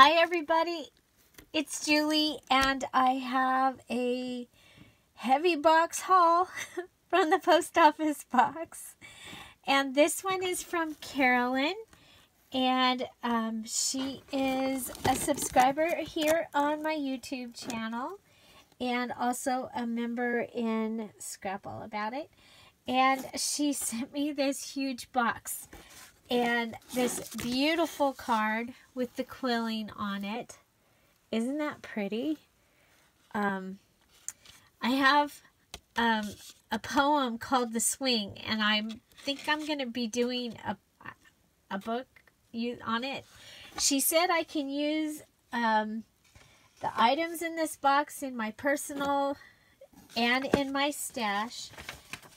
Hi everybody, it's Julie and I have a heavy box haul from the post office box. And this one is from Carolyn and um, she is a subscriber here on my YouTube channel and also a member in Scrap All About It. And she sent me this huge box and this beautiful card with the quilling on it. Isn't that pretty? Um, I have um, a poem called The Swing, and I think I'm going to be doing a, a book on it. She said I can use um, the items in this box in my personal and in my stash.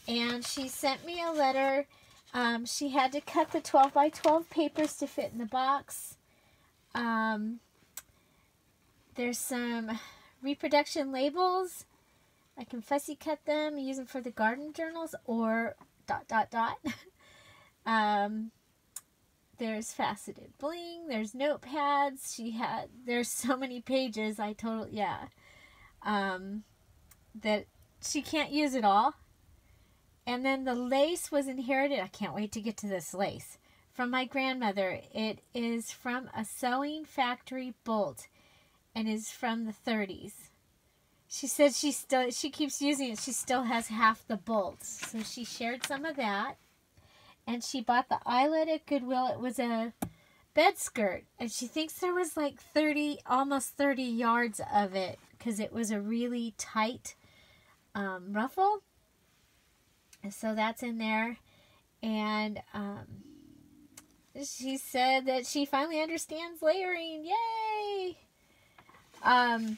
And she sent me a letter um, she had to cut the 12 by 12 papers to fit in the box. Um, there's some reproduction labels. I can fussy cut them, use them for the garden journals or dot dot dot. um, there's faceted bling. There's notepads. She had, there's so many pages. I totally, yeah. Um, that she can't use it all. And then the lace was inherited. I can't wait to get to this lace. From my grandmother. It is from a sewing factory bolt and is from the 30s. She said she still she keeps using it. She still has half the bolts. So she shared some of that. And she bought the eyelet at Goodwill. It was a bed skirt. And she thinks there was like 30, almost 30 yards of it. Because it was a really tight um, ruffle so that's in there. And um, she said that she finally understands layering. Yay! Um,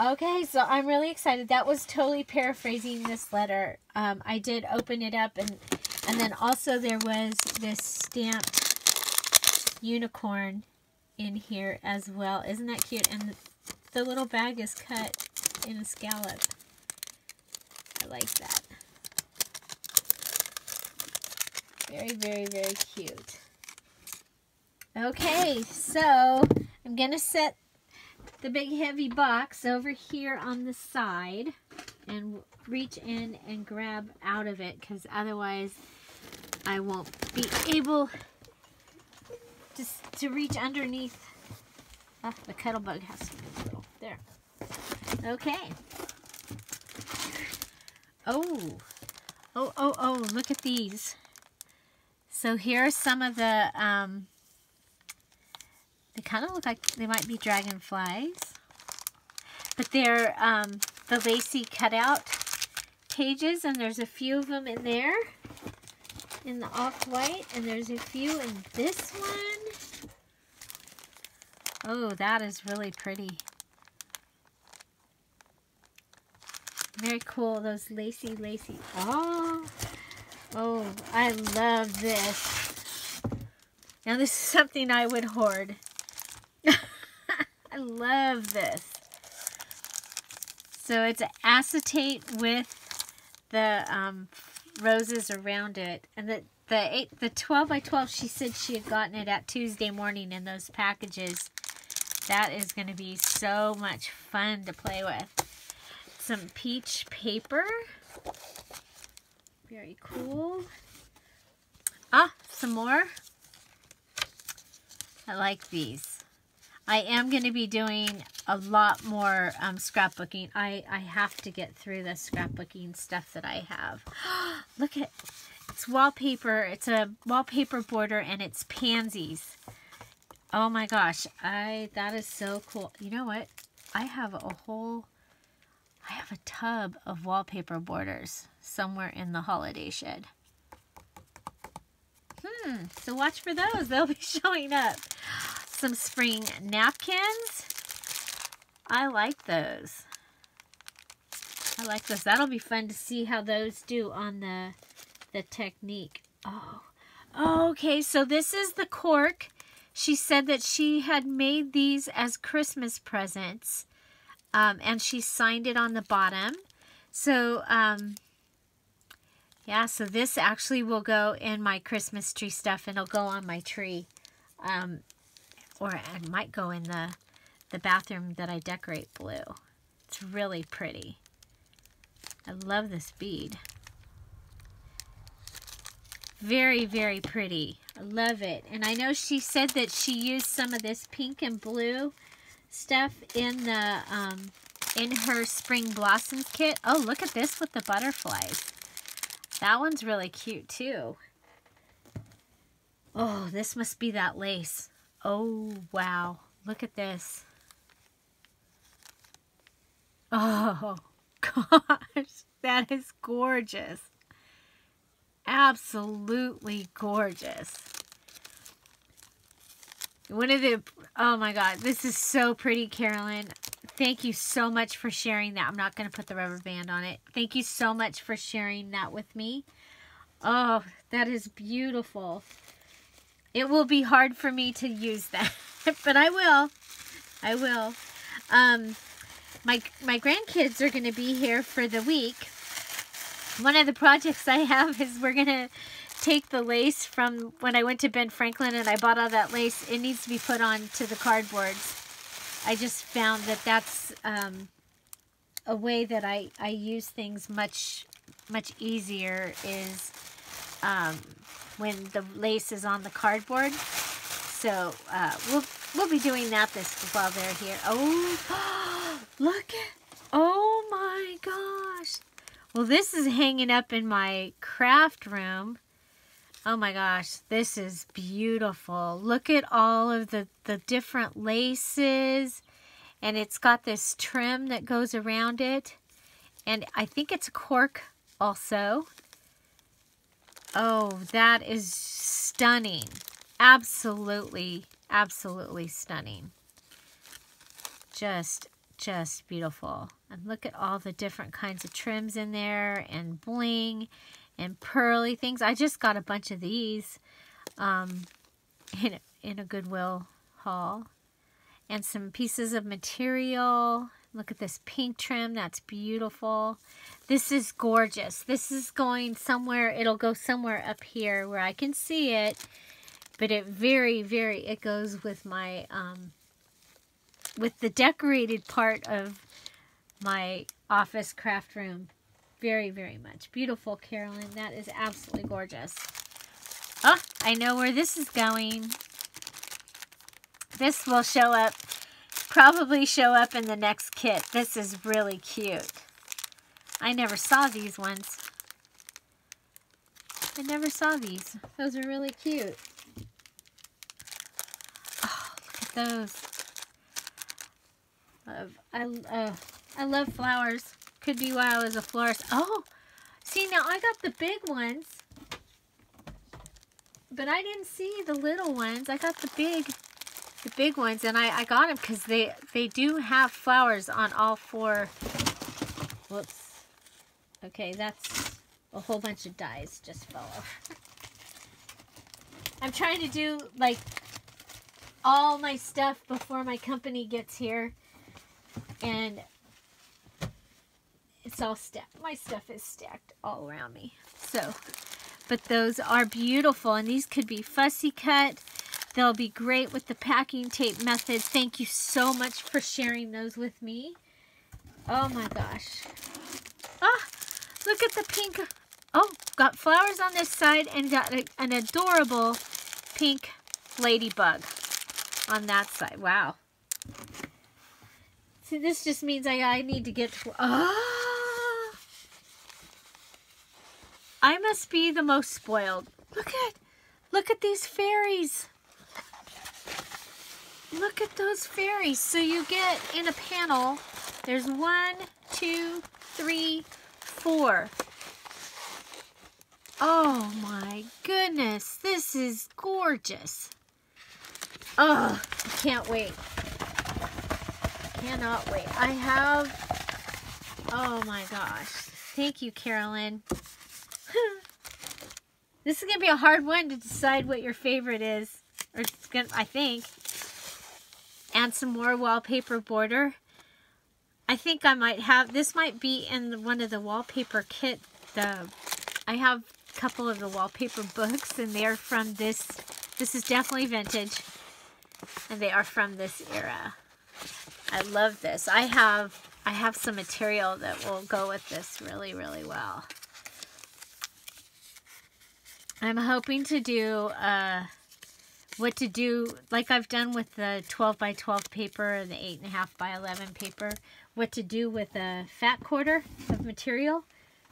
okay, so I'm really excited. That was totally paraphrasing this letter. Um, I did open it up, and and then also there was this stamped unicorn in here as well. Isn't that cute? And the, the little bag is cut in a scallop. I like that. Very, very, very cute. Okay, so I'm going to set the big heavy box over here on the side and reach in and grab out of it because otherwise I won't be able just to reach underneath. Ah, the kettle bug has to be little. There. Okay. Oh. Oh, oh, oh, look at these. So here are some of the, um, they kind of look like they might be dragonflies. But they're um, the lacy cutout pages, and there's a few of them in there in the off-white, and there's a few in this one. Oh, that is really pretty. Very cool, those lacy, lacy. Oh, Oh, I love this. Now this is something I would hoard. I love this. So it's acetate with the um, roses around it. And the, the, eight, the 12 by 12, she said she had gotten it at Tuesday morning in those packages. That is going to be so much fun to play with. Some peach paper. Very cool. Ah, some more. I like these. I am going to be doing a lot more um, scrapbooking. I, I have to get through the scrapbooking stuff that I have. Look at it's wallpaper. It's a wallpaper border and it's pansies. Oh my gosh. I that is so cool. You know what? I have a whole I have a tub of wallpaper borders somewhere in the holiday shed. Hmm, so watch for those. They'll be showing up. Some spring napkins. I like those. I like those. That'll be fun to see how those do on the, the technique. Oh, okay. So this is the cork. She said that she had made these as Christmas presents. Um, and she signed it on the bottom. So, um, yeah, so this actually will go in my Christmas tree stuff and it'll go on my tree. Um, or it might go in the, the bathroom that I decorate blue. It's really pretty. I love this bead. Very, very pretty. I love it. And I know she said that she used some of this pink and blue stuff in the um, in her spring blossoms kit. Oh, look at this with the butterflies. That one's really cute too. Oh, this must be that lace. Oh, wow. Look at this. Oh, gosh. That is gorgeous. Absolutely gorgeous. One of the, oh my God, this is so pretty, Carolyn. Thank you so much for sharing that. I'm not going to put the rubber band on it. Thank you so much for sharing that with me. Oh, that is beautiful. It will be hard for me to use that, but I will. I will. Um, my, my grandkids are going to be here for the week. One of the projects I have is we're going to take the lace from when I went to Ben Franklin and I bought all that lace. It needs to be put on to the cardboards. I just found that that's um, a way that I, I use things much, much easier is um, when the lace is on the cardboard. So uh, we'll, we'll be doing that this while they're here. Oh, look at, oh my gosh. Well, this is hanging up in my craft room. Oh my gosh, this is beautiful. Look at all of the, the different laces. And it's got this trim that goes around it. And I think it's cork also. Oh, that is stunning. Absolutely, absolutely stunning. Just, just beautiful. And look at all the different kinds of trims in there and bling and pearly things. I just got a bunch of these um, in, in a Goodwill haul. And some pieces of material. Look at this pink trim. That's beautiful. This is gorgeous. This is going somewhere. It'll go somewhere up here where I can see it. But it very, very, it goes with my, um, with the decorated part of my office craft room very, very much. Beautiful, Carolyn. That is absolutely gorgeous. Oh, I know where this is going. This will show up, probably show up in the next kit. This is really cute. I never saw these ones. I never saw these. Those are really cute. Oh, look at those. Love, I, uh, I love flowers. Could be why I was a florist. Oh, see, now I got the big ones. But I didn't see the little ones. I got the big, the big ones. And I, I got them because they, they do have flowers on all four. Whoops. Okay, that's a whole bunch of dies just fell off. I'm trying to do, like, all my stuff before my company gets here. And it's all stacked. My stuff is stacked all around me. So, but those are beautiful. And these could be fussy cut. They'll be great with the packing tape method. Thank you so much for sharing those with me. Oh my gosh. Ah, look at the pink. Oh, got flowers on this side and got a, an adorable pink ladybug on that side. Wow. See, this just means I, I need to get to... Ah! I must be the most spoiled. Look at, look at these fairies. Look at those fairies. So you get in a panel, there's one, two, three, four. Oh my goodness, this is gorgeous. Oh, I can't wait. Cannot wait. I have, oh my gosh. Thank you, Carolyn. this is going to be a hard one to decide what your favorite is. Or it's gonna, I think. And some more wallpaper border. I think I might have, this might be in the, one of the wallpaper kit. The I have a couple of the wallpaper books and they're from this, this is definitely vintage. And they are from this era. I love this. I have I have some material that will go with this really, really well. I'm hoping to do uh, what to do, like I've done with the 12 by 12 paper, and the 8.5 by 11 paper, what to do with a fat quarter of material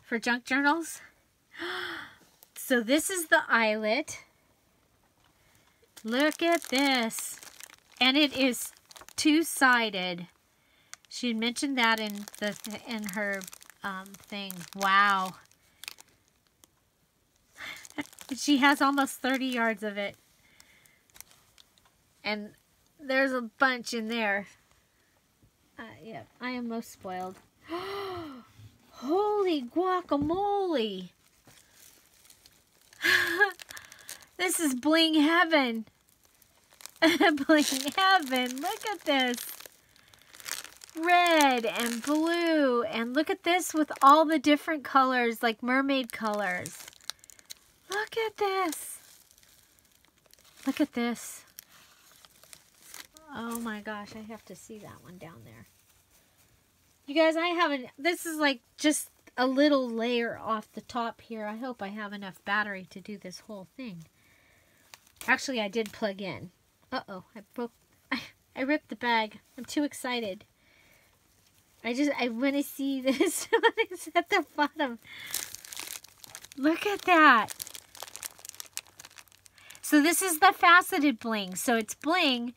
for junk journals. So this is the eyelet. Look at this. And it is two-sided. She mentioned that in the in her um, thing. Wow. She has almost 30 yards of it. And there's a bunch in there. Uh, yeah, I am most spoiled. Holy guacamole! this is bling heaven. bling heaven. Look at this. Red and blue. And look at this with all the different colors, like mermaid colors. Look at this. Look at this. Oh my gosh, I have to see that one down there. You guys, I haven't, this is like just a little layer off the top here. I hope I have enough battery to do this whole thing. Actually, I did plug in. Uh-oh, I broke, I, I ripped the bag. I'm too excited. I just, I want to see this when at the bottom. Look at that. So this is the faceted bling. So it's bling,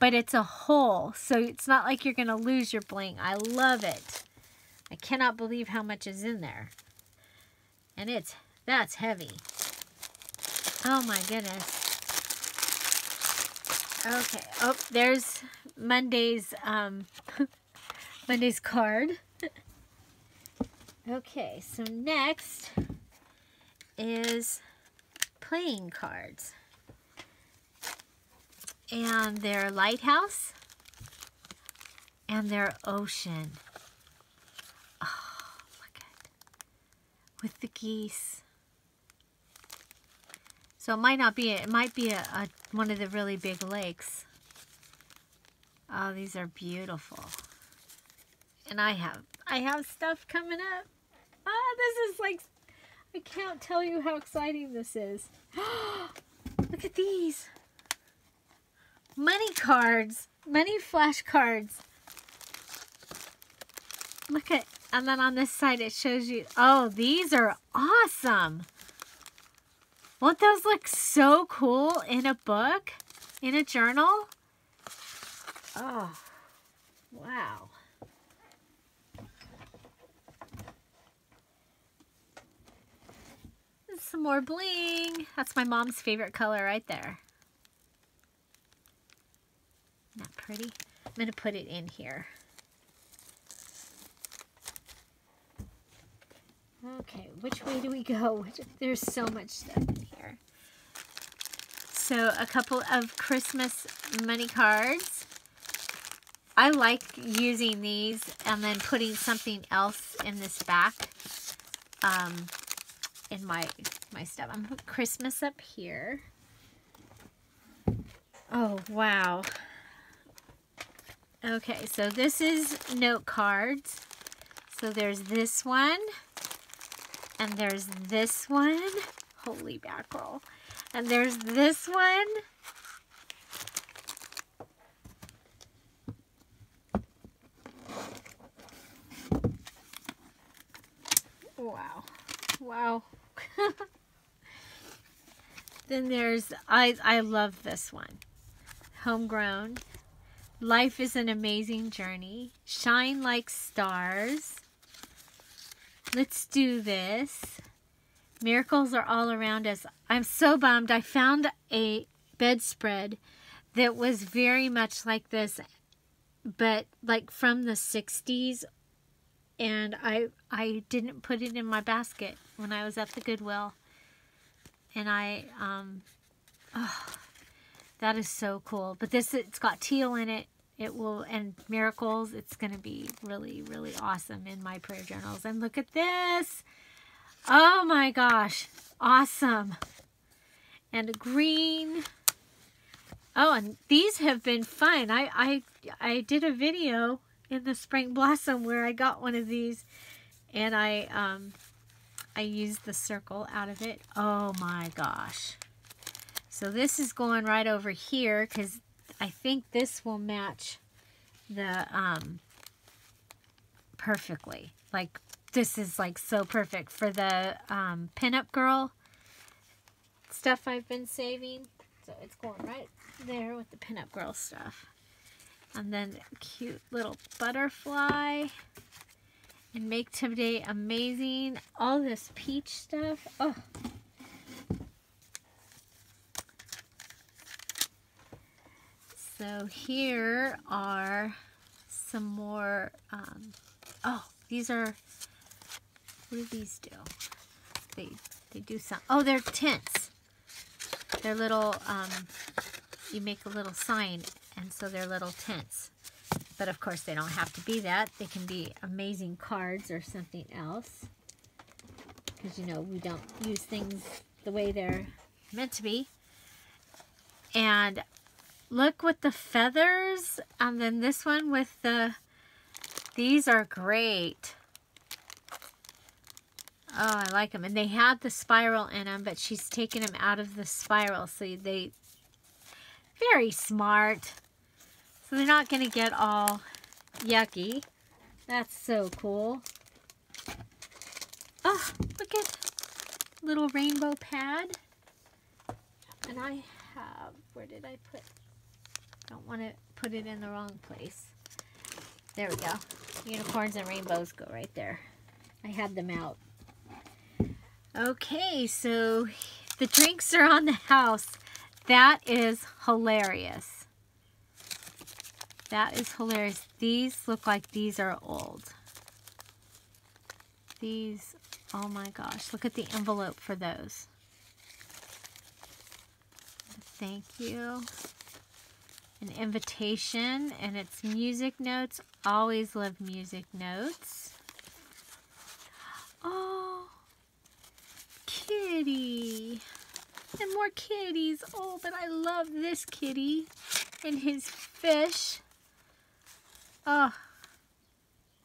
but it's a hole. So it's not like you're going to lose your bling. I love it. I cannot believe how much is in there. And it's, that's heavy. Oh my goodness. Okay. Oh, there's Monday's, um, Monday's card. okay, so next is playing cards. And their lighthouse and their ocean. Oh, look at With the geese. So it might not be, it might be a, a one of the really big lakes. Oh, these are beautiful. And I have, I have stuff coming up. Ah, this is like, I can't tell you how exciting this is. Look at these. Money cards. Money flashcards. Look at, and then on this side it shows you, oh, these are awesome. Won't those look so cool in a book, in a journal? Oh, wow. Some more bling. That's my mom's favorite color right there. Isn't that pretty? I'm going to put it in here. Okay, which way do we go? There's so much stuff in here. So a couple of Christmas money cards. I like using these and then putting something else in this back um, in my my stuff. I'm put Christmas up here. Oh, wow. Okay, so this is note cards. So there's this one. And there's this one. Holy mackerel. And there's this one. Wow. Wow. then there's, I, I love this one. Homegrown. Life is an amazing journey. Shine like stars. Let's do this. Miracles are all around us. I'm so bummed. I found a bedspread that was very much like this, but like from the 60s. And I, I didn't put it in my basket when I was at the Goodwill. And I, um, oh, that is so cool. But this, it's got teal in it it will, and miracles, it's going to be really, really awesome in my prayer journals. And look at this. Oh my gosh. Awesome. And a green. Oh, and these have been fun. I, I, I did a video in the Spring Blossom where I got one of these and I, um, I used the circle out of it. Oh my gosh. So this is going right over here because I think this will match the, um, perfectly. Like, this is like so perfect for the, um, pinup girl stuff I've been saving. So it's going right there with the pinup girl stuff. And then cute little butterfly. And make today amazing. All this peach stuff. Oh. So here are some more, um, oh, these are, what do these do? They, they do some, oh, they're tints. They're little, um, you make a little sign, and so they're little tints. But of course, they don't have to be that. They can be amazing cards or something else. Because, you know, we don't use things the way they're meant to be. And look with the feathers. And then this one with the... These are great. Oh, I like them. And they had the spiral in them, but she's taken them out of the spiral. So they, very smart. So they're not going to get all yucky. That's so cool. Oh, look at little rainbow pad. And I have, where did I put, don't want to put it in the wrong place. There we go. Unicorns and rainbows go right there. I had them out. Okay, so the drinks are on the house. That is hilarious. That is hilarious. These look like these are old. These, oh my gosh. Look at the envelope for those. Thank you. An invitation, and it's music notes. Always love music notes. Oh, kitty. And more kitties. Oh, but I love this kitty and his fish. Oh,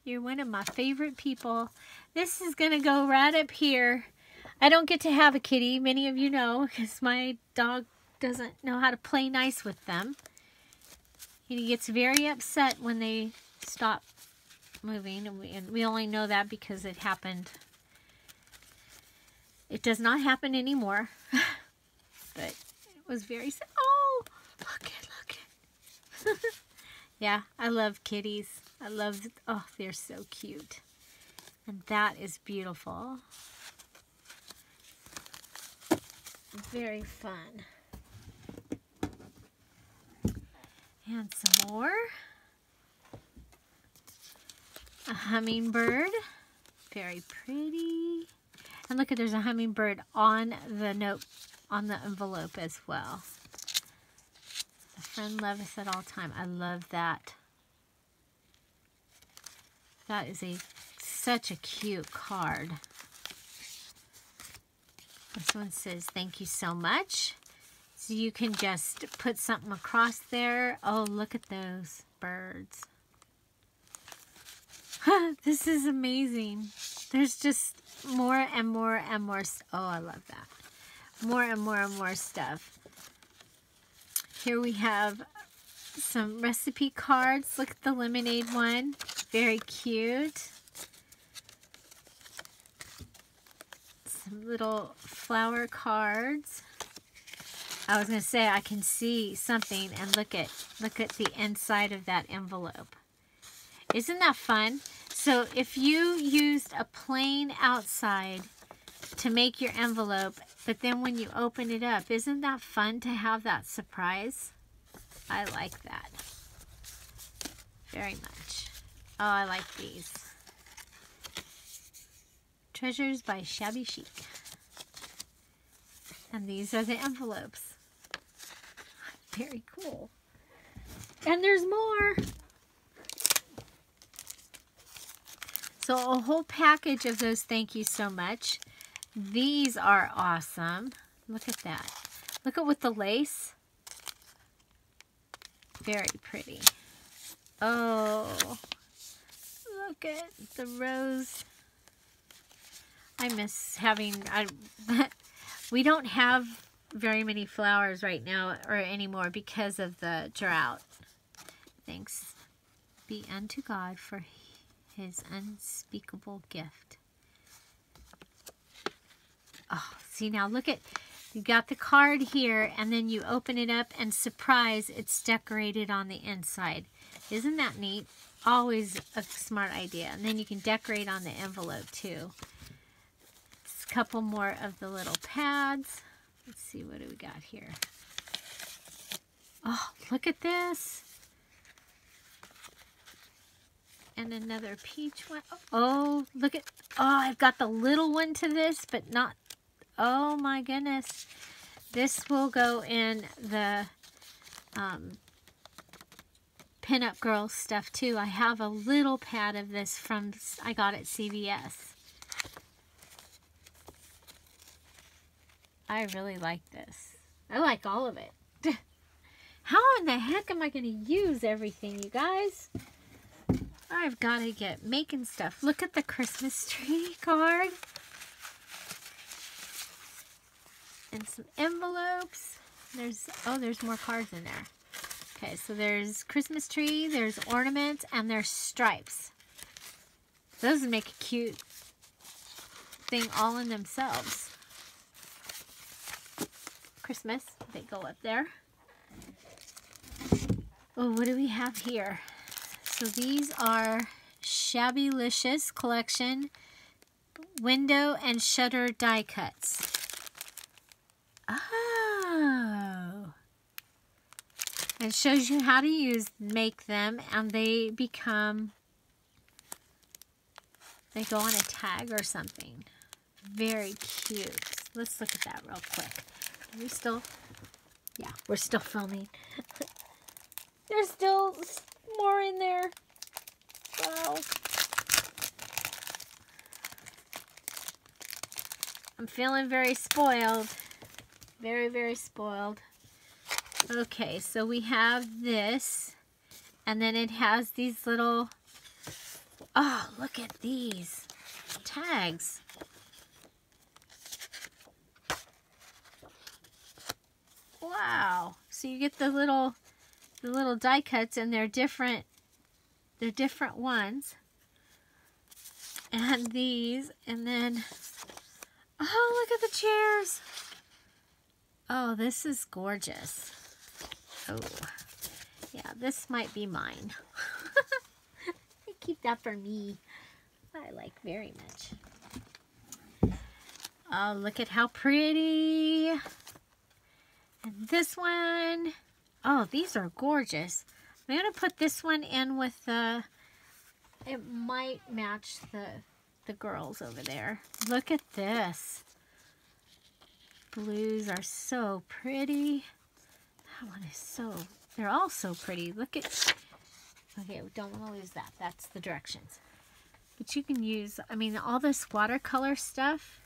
you're one of my favorite people. This is going to go right up here. I don't get to have a kitty, many of you know, because my dog doesn't know how to play nice with them. And he gets very upset when they stop moving. And we, and we only know that because it happened it does not happen anymore. but it was very sad. Oh, look at, look at. yeah, I love kitties. I love, oh, they're so cute. And that is beautiful. Very fun. And some more. A hummingbird. Very pretty. And look at there's a hummingbird on the note, on the envelope as well. Friend loves at all time. I love that. That is a such a cute card. This one says, thank you so much. So you can just put something across there. Oh, look at those birds. this is amazing. There's just more and more and more. Oh, I love that. More and more and more stuff. Here we have some recipe cards. Look at the lemonade one. Very cute. Some little flower cards. I was going to say I can see something and look at look at the inside of that envelope. Isn't that fun? So if you used a plain outside to make your envelope, but then when you open it up, isn't that fun to have that surprise? I like that very much. Oh, I like these. Treasures by Shabby Chic. And these are the envelopes. Very cool. And there's more. So a whole package of those thank you so much. These are awesome. Look at that. Look at with the lace. Very pretty. Oh, look at the rose. I miss having, I, we don't have very many flowers right now or anymore because of the drought. Thanks be unto God for his unspeakable gift. Oh, see now look at, you got the card here and then you open it up and surprise, it's decorated on the inside. Isn't that neat? Always a smart idea. And then you can decorate on the envelope too. Just a couple more of the little pads. Let's see, what do we got here? Oh, look at this. And another peach one. Oh, look at, oh, I've got the little one to this, but not, oh my goodness. This will go in the um, pinup girl stuff too. I have a little pad of this from, I got at CVS. I really like this. I like all of it. How in the heck am I going to use everything, you guys? I've got to get making stuff. Look at the Christmas tree card. And some envelopes. There's, oh, there's more cards in there. Okay, so there's Christmas tree, there's ornaments, and there's stripes. Those make a cute thing all in themselves. Christmas, they go up there. Oh, what do we have here? So these are Shabbylicious Collection window and shutter die cuts. Oh. It shows you how to use, make them, and they become, they go on a tag or something. Very cute. Let's look at that real quick. Are we still, yeah, we're still filming. There's still more in there. Wow. I'm feeling very spoiled. Very, very spoiled. Okay, so we have this, and then it has these little, oh, look at these tags. Wow. So you get the little, the little die cuts, and they're different, they're different ones. And these, and then, oh, look at the chairs. Oh, this is gorgeous. Oh, yeah, this might be mine. I keep that for me. I like very much. Oh, look at how pretty. And this one. Oh, these are gorgeous. I'm going to put this one in with the... It might match the, the girls over there. Look at this. Blues are so pretty. That one is so, they're all so pretty. Look at, okay, don't want to lose that. That's the directions. But you can use, I mean, all this watercolor stuff.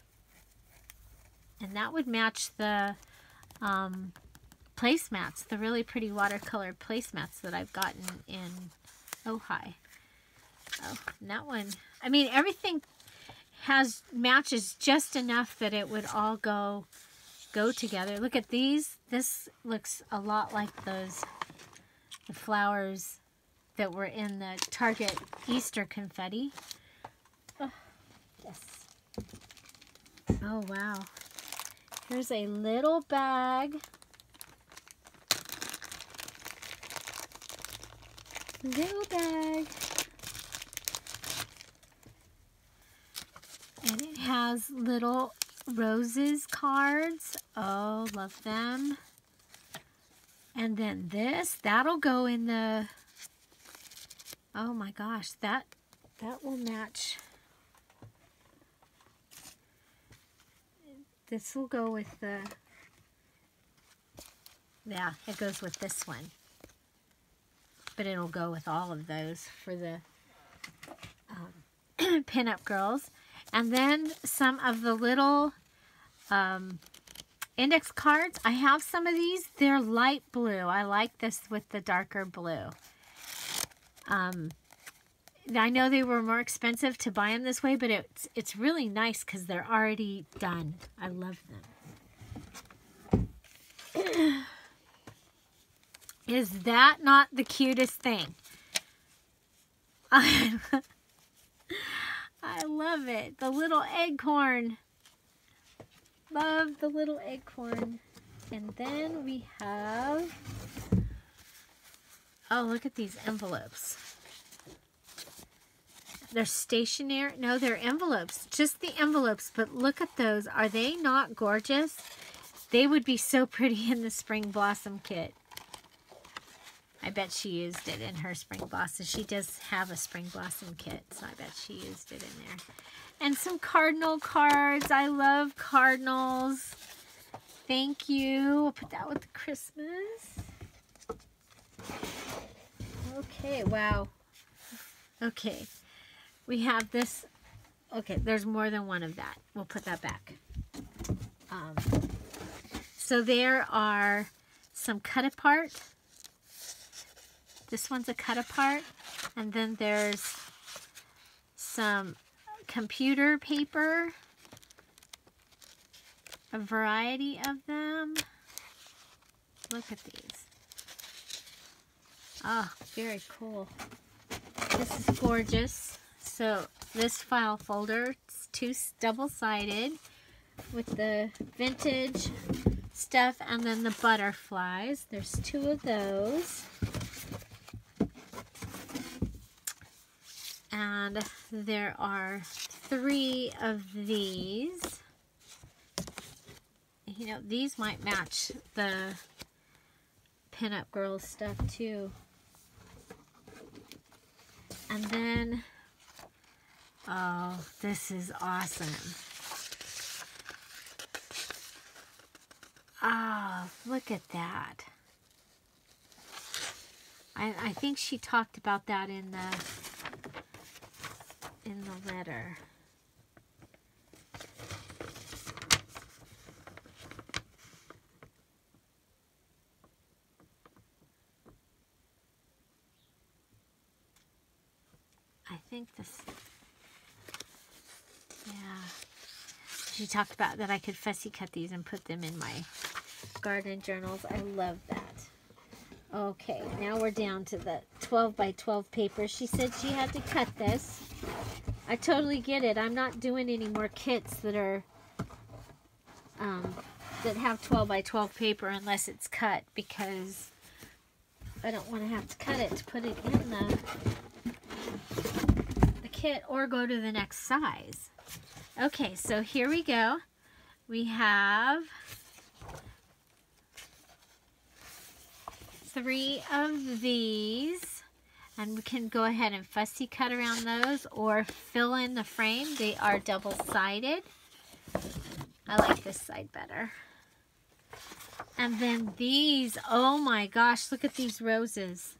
And that would match the um, placemats, the really pretty watercolor placemats that I've gotten in Ojai. Oh, and that one, I mean, everything has matches just enough that it would all go go together. Look at these. This looks a lot like those the flowers that were in the Target Easter confetti. Oh, yes. Oh, wow. Here's a little bag. Little bag. And it has little roses cards. Oh, love them. And then this, that'll go in the, oh my gosh, that, that will match. This will go with the, yeah, it goes with this one. But it'll go with all of those for the um, pinup girls. And then some of the little um, index cards. I have some of these. They're light blue. I like this with the darker blue. Um, I know they were more expensive to buy them this way, but it's it's really nice because they're already done. I love them. Is that not the cutest thing? I, love it. The little acorn. Love the little acorn. And then we have... Oh, look at these envelopes. They're stationary. No, they're envelopes. Just the envelopes. But look at those. Are they not gorgeous? They would be so pretty in the Spring Blossom kit. I bet she used it in her Spring Blossom. She does have a Spring Blossom kit, so I bet she used it in there. And some cardinal cards. I love cardinals. Thank you. I'll put that with the Christmas. Okay, wow. Okay, we have this. Okay, there's more than one of that. We'll put that back. Um, so there are some cut apart. This one's a cut apart. And then there's some computer paper. A variety of them. Look at these. Oh, very cool. This is gorgeous. So this file folder, it's two double-sided with the vintage stuff and then the butterflies. There's two of those. And there are three of these. You know, these might match the pinup girls stuff too. And then, oh, this is awesome. Oh, look at that. I, I think she talked about that in the in the letter. I think this, yeah. She talked about that I could fussy cut these and put them in my garden journals. I love that. Okay, now we're down to the 12 by 12 paper. She said she had to cut this. I totally get it. I'm not doing any more kits that are um, that have 12 by 12 paper unless it's cut because I don't want to have to cut it to put it in the, the kit or go to the next size. Okay, so here we go. We have three of these. And we can go ahead and fussy cut around those or fill in the frame. They are double-sided. I like this side better. And then these, oh my gosh, look at these roses.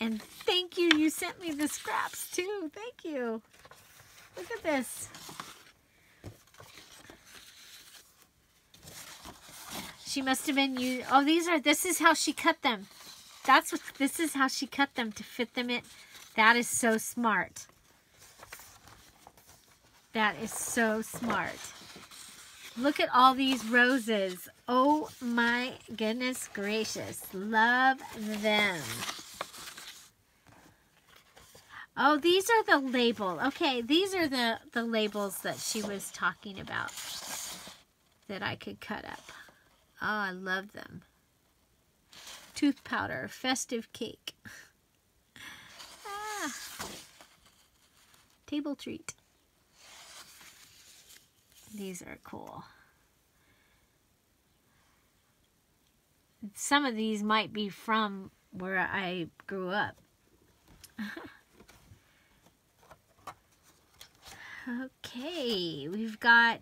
And thank you, you sent me the scraps too. Thank you. Look at this. She must have been you. Oh, these are, this is how she cut them. That's what, this is how she cut them to fit them in. That is so smart. That is so smart. Look at all these roses. Oh my goodness gracious. Love them. Oh, these are the label. Okay, these are the, the labels that she was talking about that I could cut up. Oh, I love them. Tooth powder, festive cake. ah. Table treat. These are cool. Some of these might be from where I grew up. okay, we've got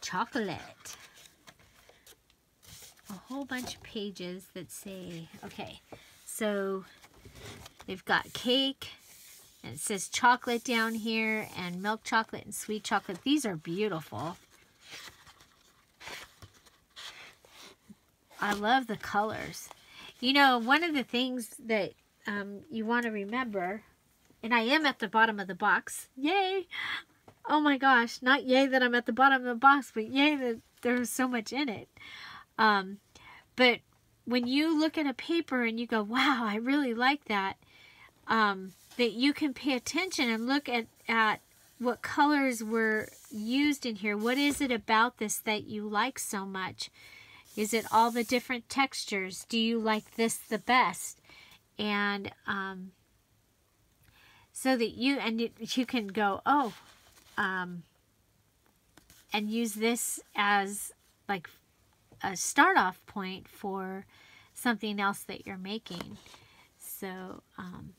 chocolate a whole bunch of pages that say, okay, so they've got cake, and it says chocolate down here, and milk chocolate and sweet chocolate. These are beautiful. I love the colors. You know, one of the things that um, you want to remember, and I am at the bottom of the box. Yay! Oh my gosh, not yay that I'm at the bottom of the box, but yay that there's so much in it. Um, but when you look at a paper and you go, wow, I really like that, um, that you can pay attention and look at, at what colors were used in here. What is it about this that you like so much? Is it all the different textures? Do you like this the best? And um, so that you, and you, can go, oh, um, and use this as like a start off point for something else that you're making. So, um,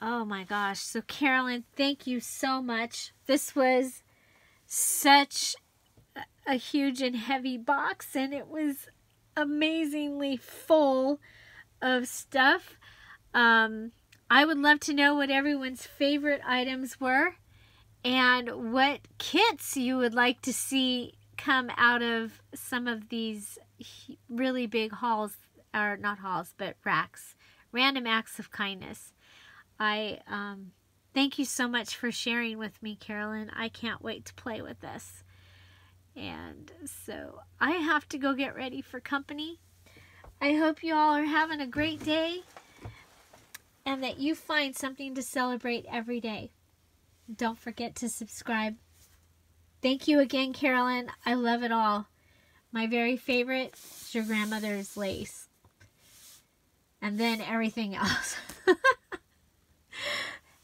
oh my gosh. So Carolyn, thank you so much. This was such a huge and heavy box and it was amazingly full of stuff. Um, I would love to know what everyone's favorite items were and what kits you would like to see come out of some of these really big hauls, or not hauls, but RAKs, random acts of kindness. I um, thank you so much for sharing with me, Carolyn. I can't wait to play with this. And so I have to go get ready for company. I hope you all are having a great day and that you find something to celebrate every day. Don't forget to subscribe. Thank you again, Carolyn. I love it all. My very favorite is your grandmother's lace. And then everything else.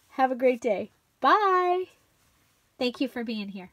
Have a great day. Bye. Thank you for being here.